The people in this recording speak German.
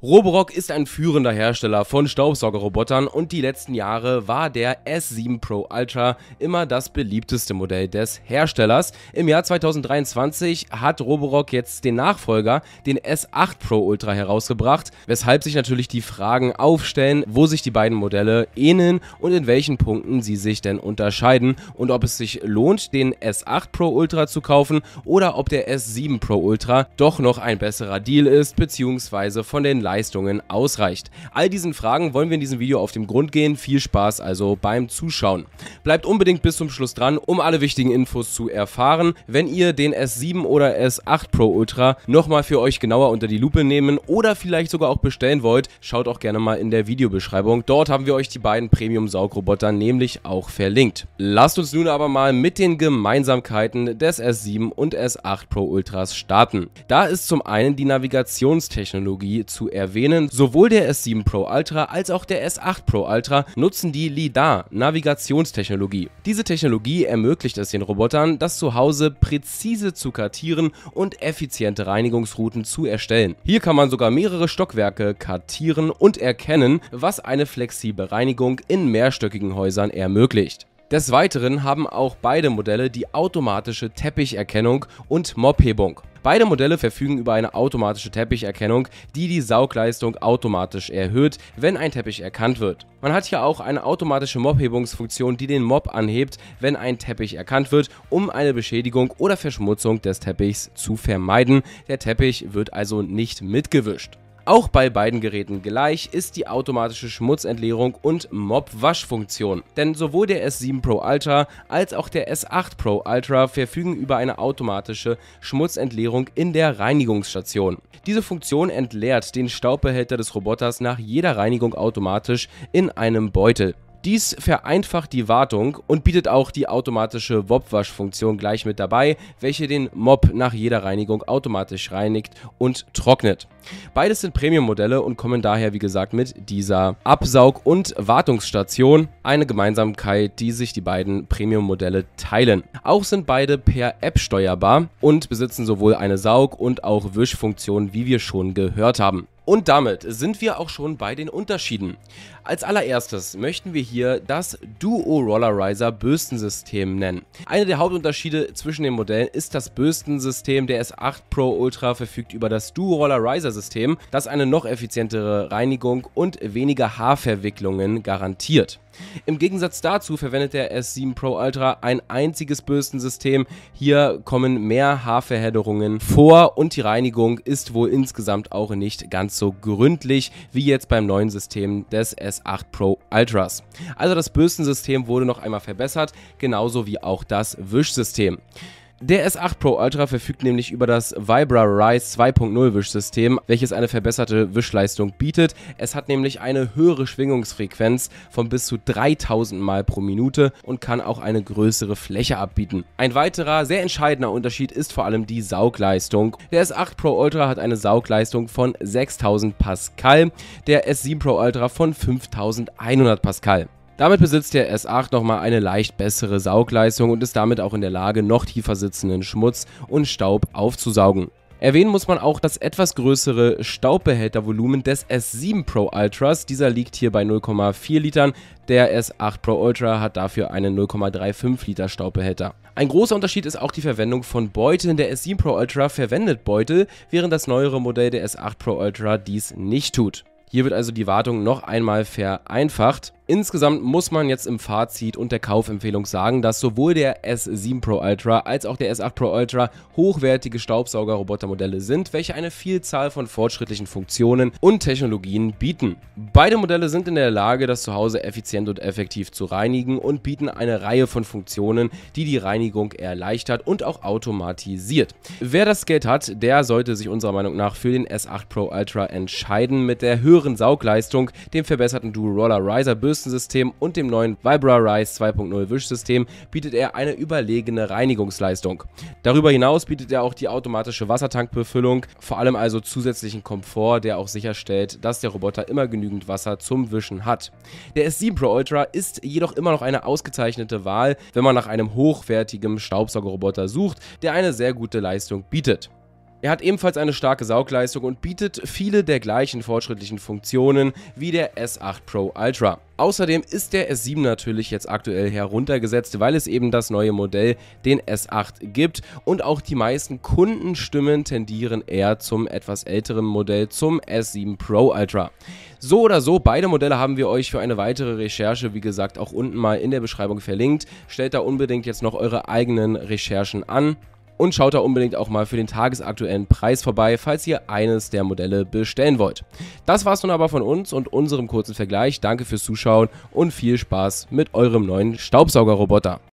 Roborock ist ein führender Hersteller von Staubsaugerrobotern und die letzten Jahre war der S7 Pro Ultra immer das beliebteste Modell des Herstellers. Im Jahr 2023 hat Roborock jetzt den Nachfolger, den S8 Pro Ultra herausgebracht, weshalb sich natürlich die Fragen aufstellen, wo sich die beiden Modelle ähneln und in welchen Punkten sie sich denn unterscheiden und ob es sich lohnt, den S8 Pro Ultra zu kaufen oder ob der S7 Pro Ultra doch noch ein besserer Deal ist, beziehungsweise von den Leistungen ausreicht. All diesen Fragen wollen wir in diesem Video auf den Grund gehen. Viel Spaß also beim Zuschauen. Bleibt unbedingt bis zum Schluss dran, um alle wichtigen Infos zu erfahren. Wenn ihr den S7 oder S8 Pro Ultra nochmal für euch genauer unter die Lupe nehmen oder vielleicht sogar auch bestellen wollt, schaut auch gerne mal in der Videobeschreibung. Dort haben wir euch die beiden Premium-Saugroboter nämlich auch verlinkt. Lasst uns nun aber mal mit den Gemeinsamkeiten des S7 und S8 Pro Ultras starten. Da ist zum einen die Navigationstechnologie zu erwähnen. Sowohl der S7 Pro Ultra als auch der S8 Pro Ultra nutzen die LiDAR-Navigationstechnologie. Diese Technologie ermöglicht es den Robotern, das Zuhause präzise zu kartieren und effiziente Reinigungsrouten zu erstellen. Hier kann man sogar mehrere Stockwerke kartieren und erkennen, was eine flexible Reinigung in mehrstöckigen Häusern ermöglicht. Des Weiteren haben auch beide Modelle die automatische Teppicherkennung und Mobhebung. Beide Modelle verfügen über eine automatische Teppicherkennung, die die Saugleistung automatisch erhöht, wenn ein Teppich erkannt wird. Man hat hier auch eine automatische Mobhebungsfunktion, die den Mob anhebt, wenn ein Teppich erkannt wird, um eine Beschädigung oder Verschmutzung des Teppichs zu vermeiden. Der Teppich wird also nicht mitgewischt. Auch bei beiden Geräten gleich ist die automatische Schmutzentleerung und Mob-Waschfunktion. Denn sowohl der S7 Pro Ultra als auch der S8 Pro Ultra verfügen über eine automatische Schmutzentleerung in der Reinigungsstation. Diese Funktion entleert den Staubbehälter des Roboters nach jeder Reinigung automatisch in einem Beutel. Dies vereinfacht die Wartung und bietet auch die automatische Wobwaschfunktion gleich mit dabei, welche den Mob nach jeder Reinigung automatisch reinigt und trocknet. Beides sind Premium-Modelle und kommen daher wie gesagt mit dieser Absaug- und Wartungsstation, eine Gemeinsamkeit, die sich die beiden Premium-Modelle teilen. Auch sind beide per App steuerbar und besitzen sowohl eine Saug- und auch Wischfunktion, wie wir schon gehört haben. Und damit sind wir auch schon bei den Unterschieden. Als allererstes möchten wir hier das Duo Rollerizer Bürstensystem nennen. Einer der Hauptunterschiede zwischen den Modellen ist das Bürstensystem. Der S8 Pro Ultra verfügt über das Duo Rollerizer System, das eine noch effizientere Reinigung und weniger Haarverwicklungen garantiert. Im Gegensatz dazu verwendet der S7 Pro Ultra ein einziges Bürstensystem. Hier kommen mehr Haarverhedderungen vor und die Reinigung ist wohl insgesamt auch nicht ganz so gründlich wie jetzt beim neuen System des S8 Pro Ultras. Also das Bürstensystem wurde noch einmal verbessert, genauso wie auch das Wischsystem. Der S8 Pro Ultra verfügt nämlich über das Vibra Rise 2.0 Wischsystem, welches eine verbesserte Wischleistung bietet. Es hat nämlich eine höhere Schwingungsfrequenz von bis zu 3000 Mal pro Minute und kann auch eine größere Fläche abbieten. Ein weiterer sehr entscheidender Unterschied ist vor allem die Saugleistung. Der S8 Pro Ultra hat eine Saugleistung von 6000 Pascal, der S7 Pro Ultra von 5100 Pascal. Damit besitzt der S8 nochmal eine leicht bessere Saugleistung und ist damit auch in der Lage, noch tiefer sitzenden Schmutz und Staub aufzusaugen. Erwähnen muss man auch das etwas größere Staubbehältervolumen des S7 Pro Ultras. Dieser liegt hier bei 0,4 Litern. Der S8 Pro Ultra hat dafür einen 0,35 Liter Staubbehälter. Ein großer Unterschied ist auch die Verwendung von Beuteln. Der S7 Pro Ultra verwendet Beutel, während das neuere Modell der S8 Pro Ultra dies nicht tut. Hier wird also die Wartung noch einmal vereinfacht. Insgesamt muss man jetzt im Fazit und der Kaufempfehlung sagen, dass sowohl der S7 Pro Ultra als auch der S8 Pro Ultra hochwertige Staubsauger-Robotermodelle sind, welche eine Vielzahl von fortschrittlichen Funktionen und Technologien bieten. Beide Modelle sind in der Lage, das Zuhause effizient und effektiv zu reinigen und bieten eine Reihe von Funktionen, die die Reinigung erleichtert und auch automatisiert. Wer das Geld hat, der sollte sich unserer Meinung nach für den S8 Pro Ultra entscheiden. Mit der höheren Saugleistung, dem verbesserten Dual Roller Riser Bürsten Bürstensystem und dem neuen Vibra Rise 2.0 Wischsystem bietet er eine überlegene Reinigungsleistung. Darüber hinaus bietet er auch die automatische Wassertankbefüllung, vor allem also zusätzlichen Komfort, der auch sicherstellt, dass der Roboter immer genügend Wasser zum Wischen hat. Der S7 Pro Ultra ist jedoch immer noch eine ausgezeichnete Wahl, wenn man nach einem hochwertigen Staubsaugerroboter sucht, der eine sehr gute Leistung bietet. Er hat ebenfalls eine starke Saugleistung und bietet viele der gleichen fortschrittlichen Funktionen wie der S8 Pro Ultra. Außerdem ist der S7 natürlich jetzt aktuell heruntergesetzt, weil es eben das neue Modell, den S8, gibt und auch die meisten Kundenstimmen tendieren eher zum etwas älteren Modell, zum S7 Pro Ultra. So oder so, beide Modelle haben wir euch für eine weitere Recherche, wie gesagt, auch unten mal in der Beschreibung verlinkt. Stellt da unbedingt jetzt noch eure eigenen Recherchen an. Und schaut da unbedingt auch mal für den tagesaktuellen Preis vorbei, falls ihr eines der Modelle bestellen wollt. Das war's nun aber von uns und unserem kurzen Vergleich. Danke fürs Zuschauen und viel Spaß mit eurem neuen Staubsaugerroboter.